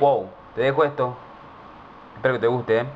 Wow, te dejo esto. Espero que te guste, ¿eh?